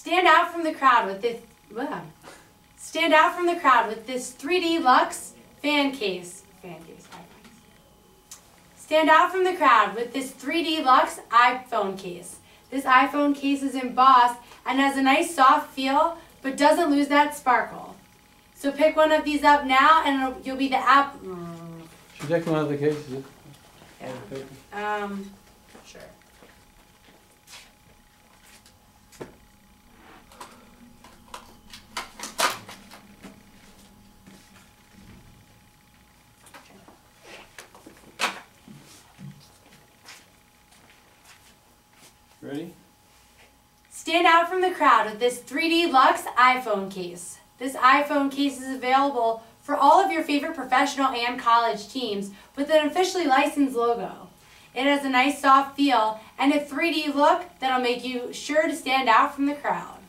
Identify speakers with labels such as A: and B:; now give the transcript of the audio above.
A: Stand out from the crowd with this. Wow. Stand out from the crowd with this 3D Lux fan case. Fan case. Stand out from the crowd with this 3D Lux iPhone case. This iPhone case is embossed and has a nice soft feel, but doesn't lose that sparkle. So pick one of these up now, and it'll- you'll be the app.
B: Should I take one of the cases.
A: Yeah. Um, sure.
B: Ready?
A: Stand out from the crowd with this 3D Lux iPhone case. This iPhone case is available for all of your favorite professional and college teams with an officially licensed logo. It has a nice soft feel and a 3D look that'll make you sure to stand out from the crowd.